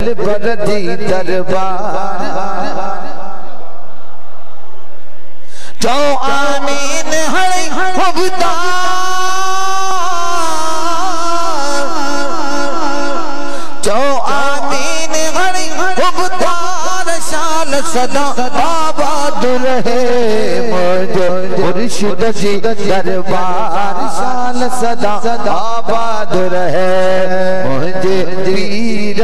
बरदी दरबार जो आमीन हड़ी हबदा जो आमीन हड़ी हबदार शाल सदा आबाद रहे मुझो मुर्शिद जी दरबार शाल सदा आबाद रहे मुझे पीर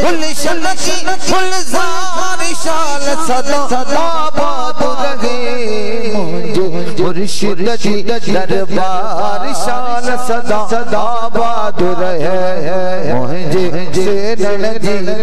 सदा सदाु रेश लशील दरबारिशाल सदा सदा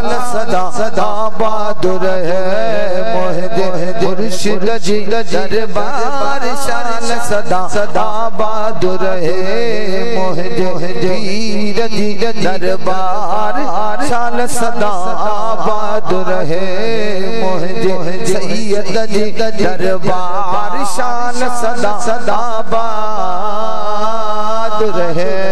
सदा सदा बहादुर है दरबार शान सदा सदा बहादुर है दरबार शान सदा बहादुर है दरबार शान सदा सदा बहादुर है